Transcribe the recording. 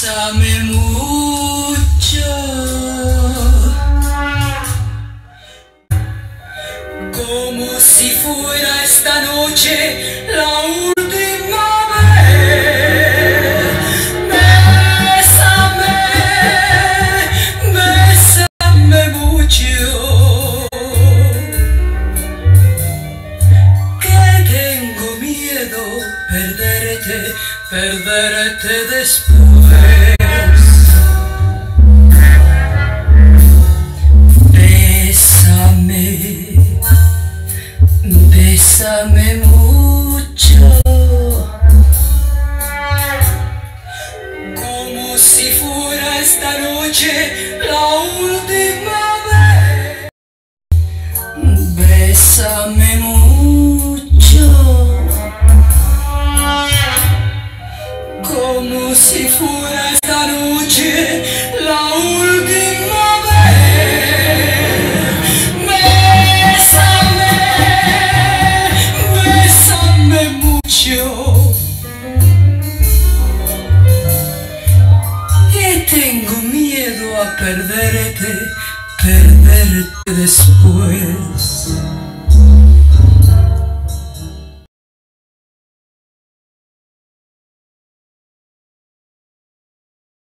Bésame mucho. Como si fuera esta noche la última vez. Bésame, bésame mucho. Que tengo miedo perderte, perderte después. Bésame, bésame mucho. Como si fuera esta noche la última vez. Bésame, bésame mucho. Que tengo miedo a perderte, perderte